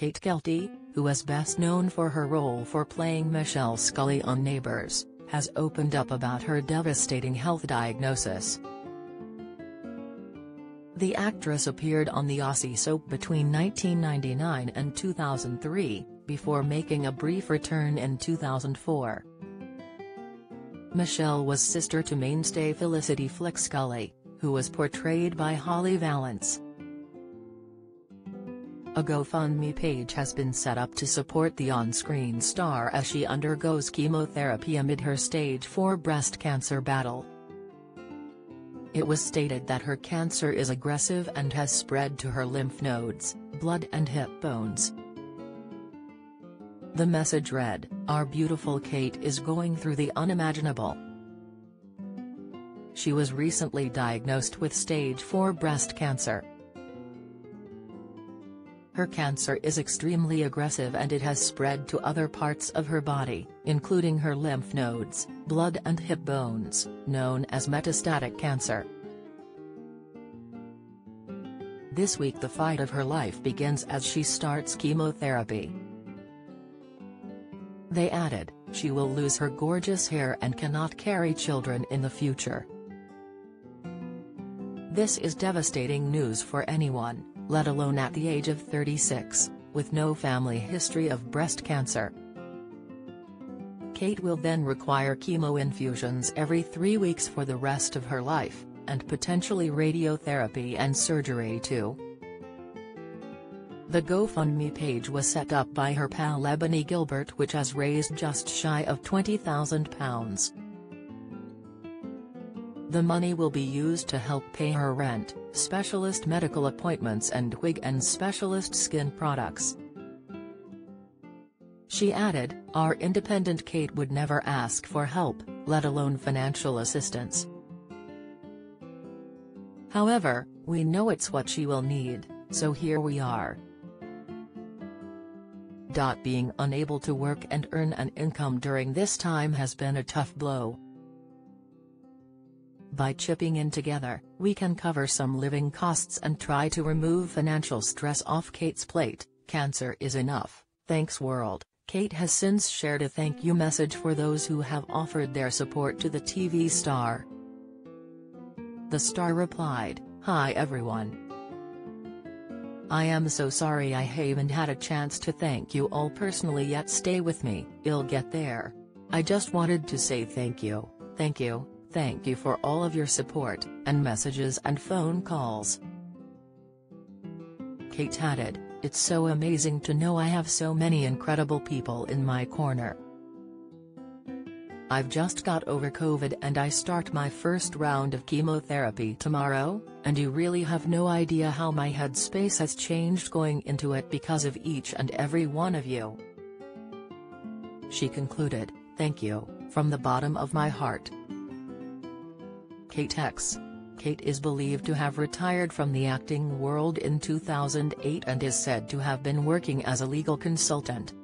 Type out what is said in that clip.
Kate Keltie, who is best known for her role for playing Michelle Scully on Neighbours, has opened up about her devastating health diagnosis. The actress appeared on the Aussie soap between 1999 and 2003, before making a brief return in 2004. Michelle was sister to mainstay Felicity Flick Scully, who was portrayed by Holly Valance. A GoFundMe page has been set up to support the on-screen star as she undergoes chemotherapy amid her stage 4 breast cancer battle. It was stated that her cancer is aggressive and has spread to her lymph nodes, blood and hip bones. The message read, Our beautiful Kate is going through the unimaginable. She was recently diagnosed with stage 4 breast cancer. Her cancer is extremely aggressive and it has spread to other parts of her body, including her lymph nodes, blood and hip bones, known as metastatic cancer. This week the fight of her life begins as she starts chemotherapy. They added, she will lose her gorgeous hair and cannot carry children in the future. This is devastating news for anyone, let alone at the age of 36, with no family history of breast cancer. Kate will then require chemo infusions every three weeks for the rest of her life, and potentially radiotherapy and surgery too. The GoFundMe page was set up by her pal Ebony Gilbert which has raised just shy of £20,000. The money will be used to help pay her rent, specialist medical appointments and wig and specialist skin products. She added, Our independent Kate would never ask for help, let alone financial assistance. However, we know it's what she will need, so here we are. Being unable to work and earn an income during this time has been a tough blow. By chipping in together, we can cover some living costs and try to remove financial stress off Kate's plate. Cancer is enough, thanks world. Kate has since shared a thank you message for those who have offered their support to the TV star. The star replied, Hi everyone. I am so sorry I haven't had a chance to thank you all personally yet stay with me, you'll get there. I just wanted to say thank you, thank you, Thank you for all of your support, and messages and phone calls. Kate added, It's so amazing to know I have so many incredible people in my corner. I've just got over COVID and I start my first round of chemotherapy tomorrow, and you really have no idea how my headspace has changed going into it because of each and every one of you. She concluded, Thank you, from the bottom of my heart. Kate X. Kate is believed to have retired from the acting world in 2008 and is said to have been working as a legal consultant.